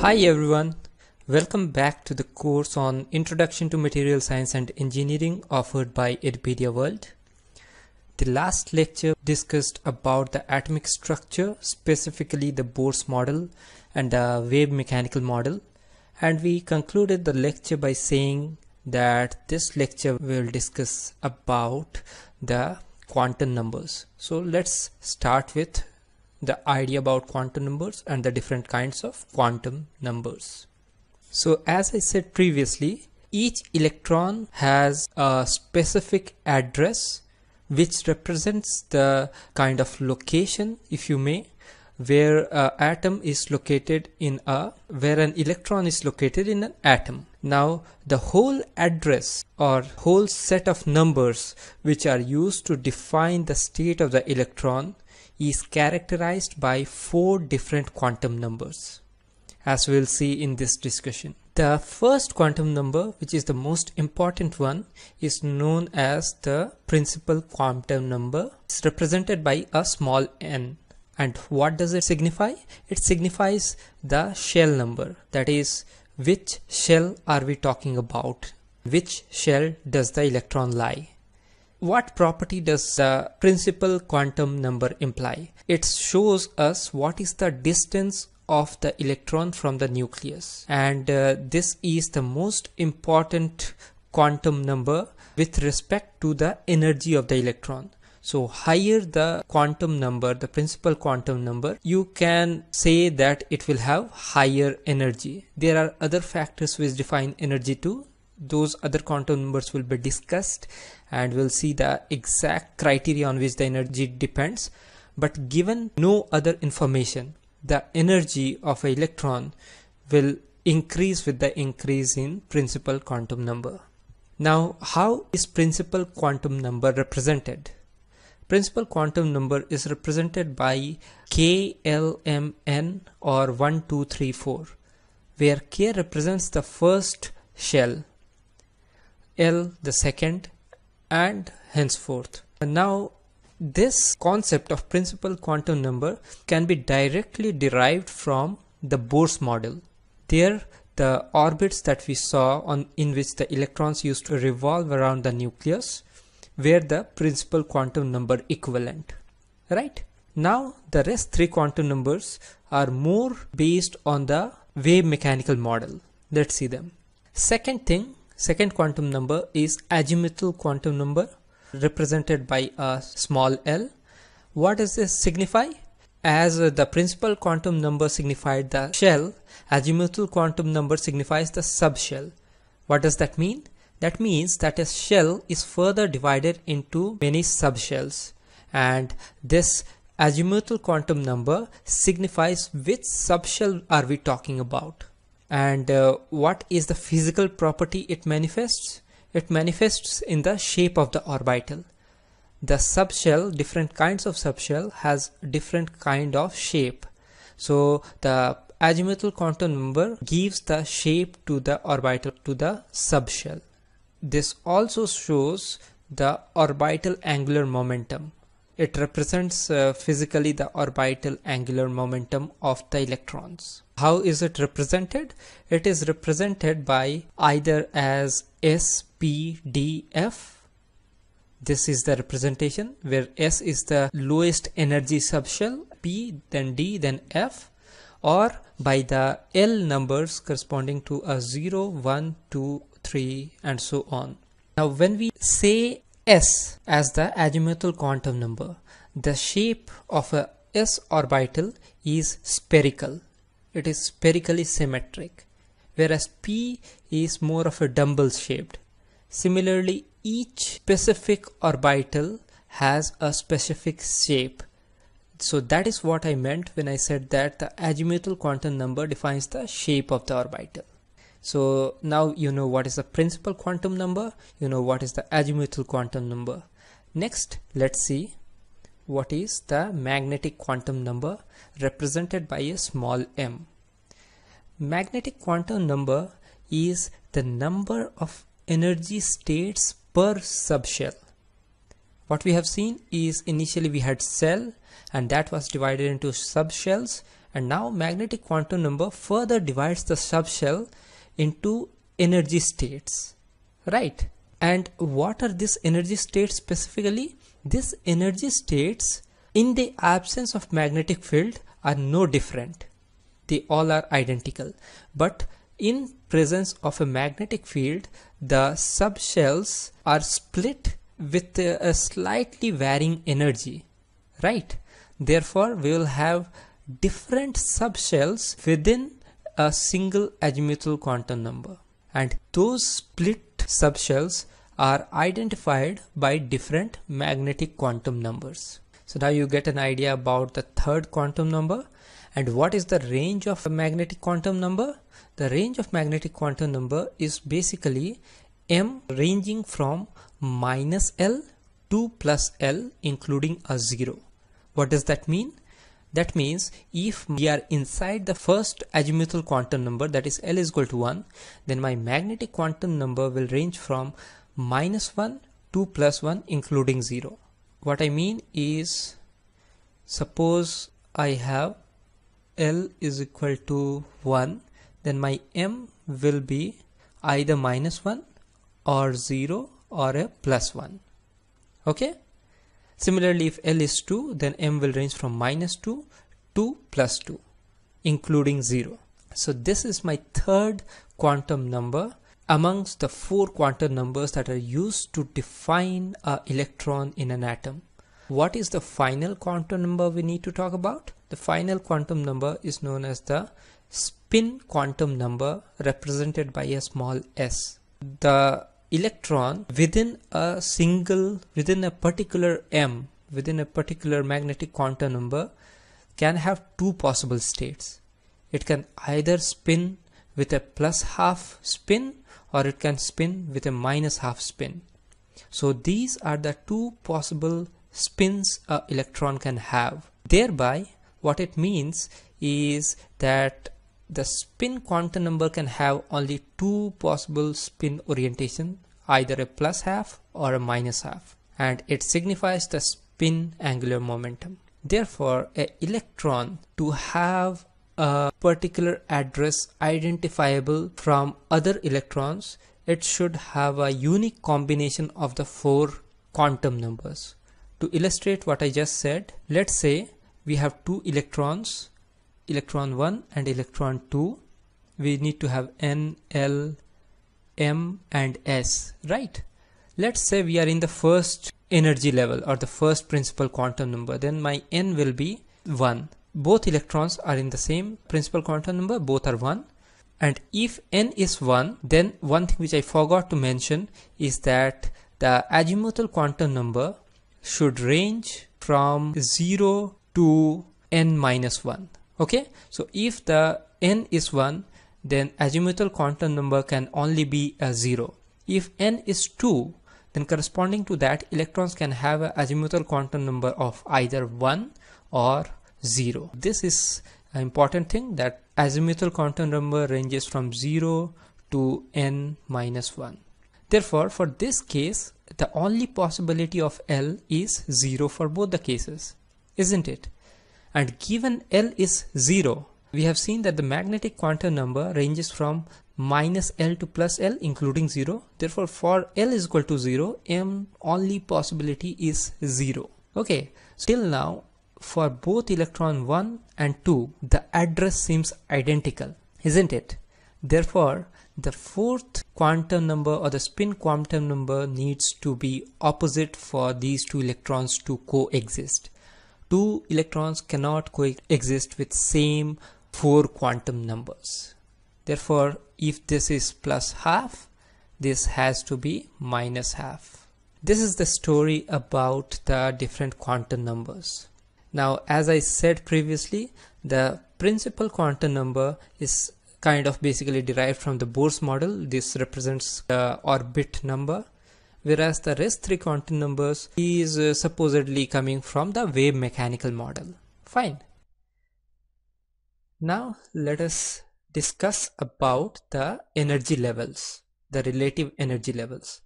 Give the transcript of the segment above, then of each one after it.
Hi everyone, welcome back to the course on Introduction to Material Science and Engineering offered by Edupedia World. The last lecture discussed about the atomic structure, specifically the Bohr's model and the wave mechanical model and we concluded the lecture by saying that this lecture will discuss about the quantum numbers. So let's start with the idea about quantum numbers and the different kinds of quantum numbers. So as I said previously, each electron has a specific address which represents the kind of location if you may where an atom is located in a where an electron is located in an atom now the whole address or whole set of numbers which are used to define the state of the electron is characterized by four different quantum numbers as we'll see in this discussion. The first quantum number which is the most important one is known as the principal quantum number. It's represented by a small n. And what does it signify? It signifies the shell number. That is which shell are we talking about? Which shell does the electron lie what property does the principal quantum number imply it shows us what is the distance of the electron from the nucleus and uh, this is the most important quantum number with respect to the energy of the electron so higher the quantum number, the principal quantum number, you can say that it will have higher energy. There are other factors which define energy too. Those other quantum numbers will be discussed and we'll see the exact criteria on which the energy depends. But given no other information, the energy of an electron will increase with the increase in principal quantum number. Now, how is principal quantum number represented? Principal quantum number is represented by KLMN or 1234 where K represents the first shell, L the second and henceforth. And now this concept of principal quantum number can be directly derived from the Bohr's model. There the orbits that we saw on in which the electrons used to revolve around the nucleus were the principal quantum number equivalent right now the rest three quantum numbers are more based on the wave mechanical model let's see them second thing second quantum number is azimuthal quantum number represented by a small l. What does this signify? As the principal quantum number signified the shell azimuthal quantum number signifies the subshell. What does that mean? That means that a shell is further divided into many subshells and this azimuthal quantum number signifies which subshell are we talking about and uh, what is the physical property it manifests? It manifests in the shape of the orbital. The subshell different kinds of subshell has different kind of shape. So the azimuthal quantum number gives the shape to the orbital to the subshell. This also shows the orbital angular momentum. It represents uh, physically the orbital angular momentum of the electrons. How is it represented? It is represented by either as S, P, D, F. This is the representation where S is the lowest energy subshell, P, then D, then F or by the L numbers corresponding to a 0, 1, 2, 3 and so on. Now when we say S as the azimuthal quantum number, the shape of a S orbital is spherical. It is spherically symmetric whereas P is more of a dumbbell shaped. Similarly, each specific orbital has a specific shape. So that is what I meant when I said that the azimuthal quantum number defines the shape of the orbital. So now you know what is the principal quantum number, you know what is the azimuthal quantum number. Next, let's see what is the magnetic quantum number represented by a small m. Magnetic quantum number is the number of energy states per subshell. What we have seen is initially we had cell and that was divided into subshells And now magnetic quantum number further divides the subshell into energy states, right? And what are these energy states specifically? These energy states in the absence of magnetic field are no different. They all are identical. But in presence of a magnetic field, the subshells are split with a slightly varying energy, right? Therefore, we will have different subshells within a single azimuthal quantum number. And those split subshells are identified by different magnetic quantum numbers. So now you get an idea about the third quantum number and what is the range of a magnetic quantum number? The range of magnetic quantum number is basically m ranging from minus L to plus L including a 0. What does that mean? That means if we are inside the first azimuthal quantum number that is L is equal to 1 then my magnetic quantum number will range from minus 1 to plus 1 including 0. What I mean is suppose I have L is equal to 1 then my M will be either minus 1 or 0 or a plus 1 okay similarly if L is 2 then M will range from minus 2 to plus 2 including 0 so this is my third quantum number amongst the four quantum numbers that are used to define a electron in an atom. What is the final quantum number we need to talk about? The final quantum number is known as the spin quantum number represented by a small s. The electron within a single within a particular m within a particular magnetic quantum number can have two possible states. It can either spin with a plus half spin or it can spin with a minus half spin. So these are the two possible spins a electron can have. Thereby what it means is that the spin quantum number can have only two possible spin orientation either a plus half or a minus half and it signifies the spin angular momentum. Therefore a electron to have a particular address identifiable from other electrons it should have a unique combination of the four quantum numbers. To illustrate what I just said let's say we have two electrons electron 1 and electron 2 we need to have n l m and s right? Let's say we are in the first energy level or the first principal quantum number then my n will be 1 both electrons are in the same principal quantum number both are 1 and if n is 1 then one thing which I forgot to mention is that the azimuthal quantum number should range from 0 to n minus 1 okay? So if the n is 1 then azimuthal quantum number can only be a 0 if n is 2 then corresponding to that electrons can have an azimuthal quantum number of either 1 or 0 this is an important thing that azimuthal quantum number ranges from 0 to n minus 1 therefore for this case the only possibility of L is 0 for both the cases isn't it? And given L is 0, we have seen that the magnetic quantum number ranges from minus L to plus L including 0. Therefore, for L is equal to 0, M only possibility is 0. Okay, still now for both electron 1 and 2, the address seems identical, isn't it? Therefore, the fourth quantum number or the spin quantum number needs to be opposite for these two electrons to coexist two electrons cannot coexist with same four quantum numbers. Therefore, if this is plus half, this has to be minus half. This is the story about the different quantum numbers. Now, as I said previously, the principal quantum number is kind of basically derived from the Bohr's model. This represents the orbit number whereas the rest three quantum numbers is uh, supposedly coming from the wave mechanical model. Fine. Now let us discuss about the energy levels, the relative energy levels.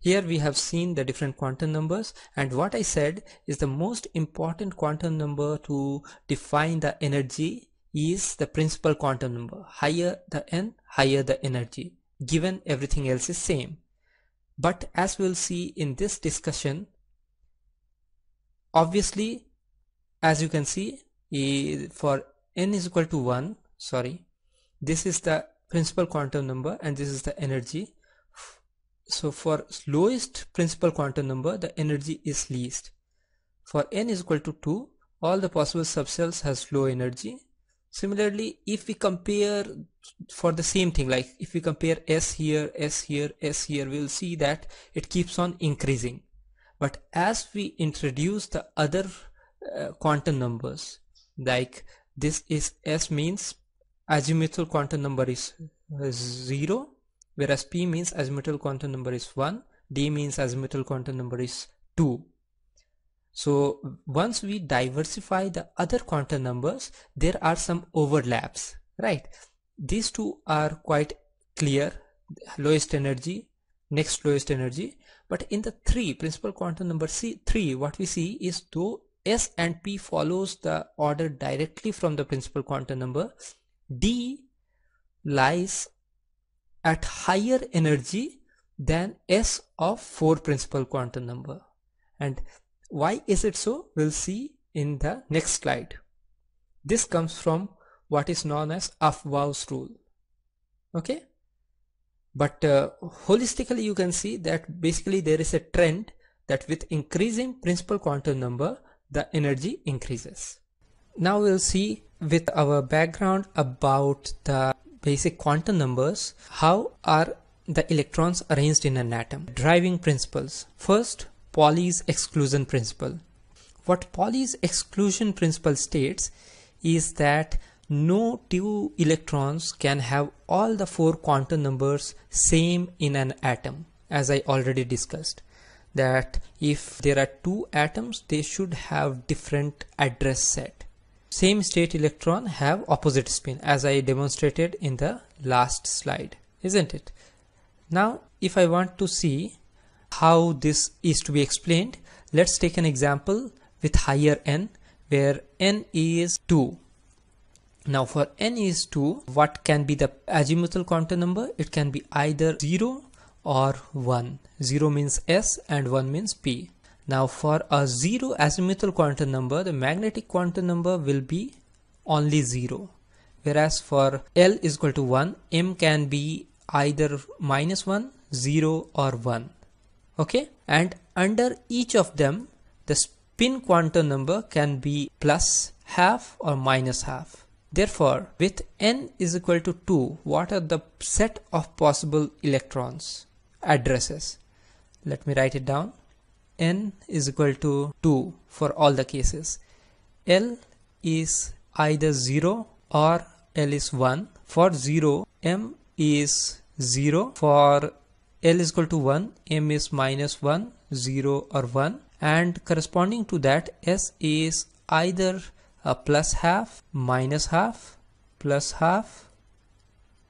Here we have seen the different quantum numbers and what I said is the most important quantum number to define the energy is the principal quantum number. Higher the n, higher the energy, given everything else is same. But as we'll see in this discussion, obviously, as you can see, eh, for n is equal to 1, sorry, this is the principal quantum number and this is the energy. So for lowest principal quantum number, the energy is least. For n is equal to 2, all the possible subshells has low energy Similarly, if we compare for the same thing, like if we compare S here, S here, S here, we'll see that it keeps on increasing. But as we introduce the other uh, quantum numbers, like this is S means azimuthal quantum number is uh, 0, whereas P means azimuthal quantum number is 1, D means azimuthal quantum number is 2. So once we diversify the other quantum numbers, there are some overlaps, right? These two are quite clear, lowest energy, next lowest energy. But in the three principal quantum number C3, what we see is though S and P follows the order directly from the principal quantum number, D lies at higher energy than S of 4 principal quantum number. And why is it so? We'll see in the next slide. This comes from what is known as Aufbau's rule. Okay. But uh, holistically, you can see that basically there is a trend that with increasing principal quantum number, the energy increases. Now we'll see with our background about the basic quantum numbers, how are the electrons arranged in an atom. Driving principles. First, Pauli's exclusion principle. What Pauli's exclusion principle states is that no two electrons can have all the four quantum numbers same in an atom as I already discussed that if there are two atoms they should have different address set. Same state electron have opposite spin as I demonstrated in the last slide isn't it? Now if I want to see how this is to be explained let's take an example with higher n where n is 2 now for n is 2 what can be the azimuthal quantum number? It can be either 0 or 1 0 means s and 1 means p. Now for a 0 azimuthal quantum number the magnetic quantum number will be only 0 whereas for L is equal to 1 M can be either minus 1 0 or 1 okay? And under each of them the spin quantum number can be plus half or minus half. Therefore with n is equal to 2 what are the set of possible electrons addresses. Let me write it down. N is equal to 2 for all the cases. L is either 0 or l is 1 for 0 m is 0 for L is equal to 1, M is minus 1, 0 or 1 and corresponding to that S is either a plus half, minus half, plus half,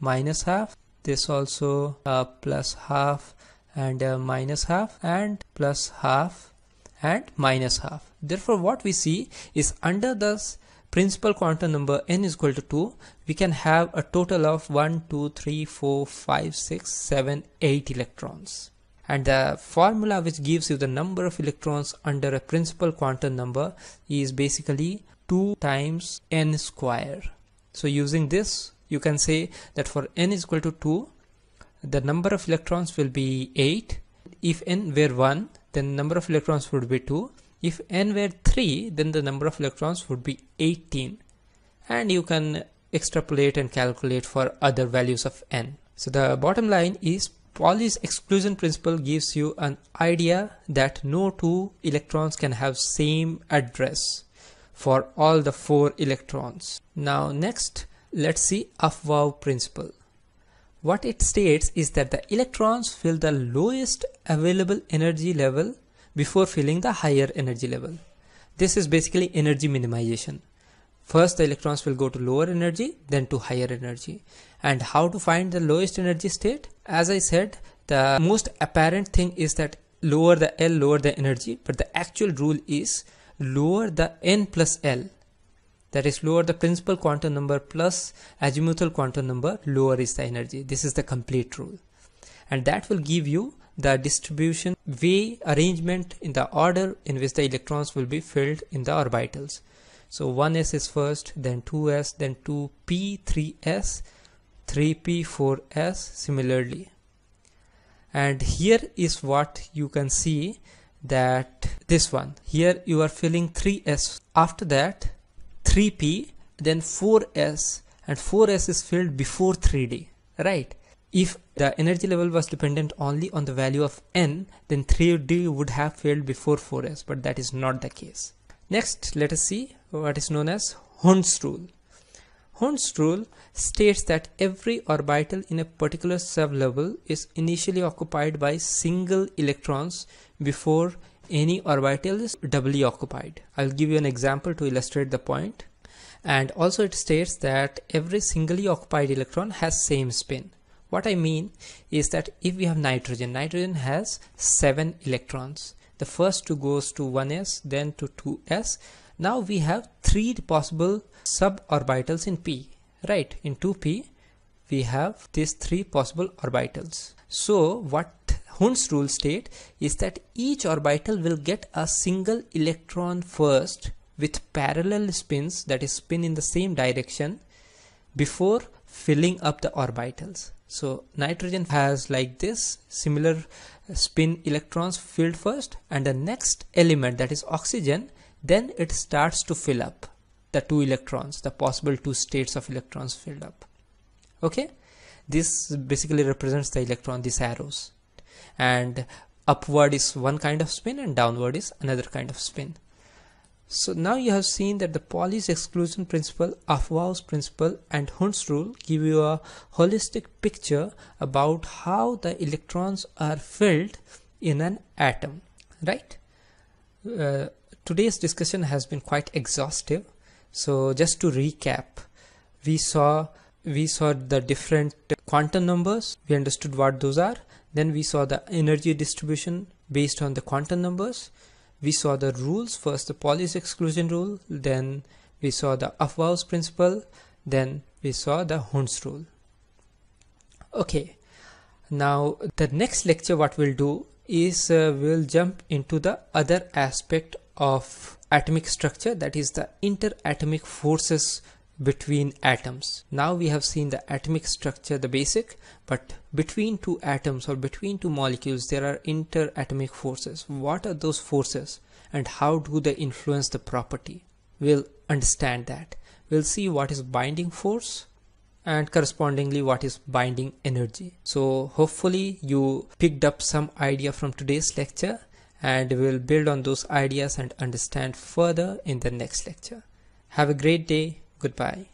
minus half, this also a plus half and a minus half and plus half and minus half. Therefore what we see is under this principal quantum number n is equal to 2 we can have a total of 1 2 3 4 5 6 7 8 electrons and the formula which gives you the number of electrons under a principal quantum number is basically 2 times n square so using this you can say that for n is equal to 2 the number of electrons will be 8 if n were 1 then number of electrons would be 2 if n were 3, then the number of electrons would be 18. And you can extrapolate and calculate for other values of n. So the bottom line is Pauli's exclusion principle gives you an idea that no two electrons can have same address for all the four electrons. Now next, let's see Aufbau principle. What it states is that the electrons fill the lowest available energy level before filling the higher energy level. This is basically energy minimization. First the electrons will go to lower energy then to higher energy. And how to find the lowest energy state? As I said the most apparent thing is that lower the L lower the energy but the actual rule is lower the N plus L. that is lower the principal quantum number plus azimuthal quantum number lower is the energy. This is the complete rule. And that will give you the distribution way arrangement in the order in which the electrons will be filled in the orbitals. So 1s is first then 2s then 2p 3s 3p 4s similarly. And here is what you can see that this one. Here you are filling 3s after that 3p then 4s and 4s is filled before 3d right? If the energy level was dependent only on the value of n then 3d would have filled before 4s but that is not the case. Next let us see what is known as Hund's rule. Hund's rule states that every orbital in a particular sublevel is initially occupied by single electrons before any orbital is doubly occupied. I'll give you an example to illustrate the point. And also it states that every singly occupied electron has same spin. What I mean is that if we have nitrogen, nitrogen has 7 electrons. The first two goes to 1s, then to 2s. Now we have three possible suborbitals in p right in 2p we have these three possible orbitals so what Hund's rule state is that each orbital will get a single electron first with parallel spins that is spin in the same direction before filling up the orbitals. So nitrogen has like this similar spin electrons filled first and the next element that is oxygen then it starts to fill up the two electrons the possible two states of electrons filled up. Okay? This basically represents the electron these arrows and upward is one kind of spin and downward is another kind of spin. So now you have seen that the Pauli's exclusion principle, Aufbau's principle and Hund's rule give you a holistic picture about how the electrons are filled in an atom, right? Uh, today's discussion has been quite exhaustive. So just to recap we saw we saw the different quantum numbers. We understood what those are then we saw the energy distribution based on the quantum numbers. We saw the rules. First the Pauli's exclusion rule. Then we saw the Aufbau's principle. Then we saw the Hund's rule. Okay. Now the next lecture what we'll do is uh, we'll jump into the other aspect of atomic structure that is the interatomic forces between atoms. Now we have seen the atomic structure, the basic, but between two atoms or between two molecules, there are interatomic forces. What are those forces and how do they influence the property? We'll understand that. We'll see what is binding force and correspondingly what is binding energy. So hopefully you picked up some idea from today's lecture and we'll build on those ideas and understand further in the next lecture. Have a great day. Goodbye.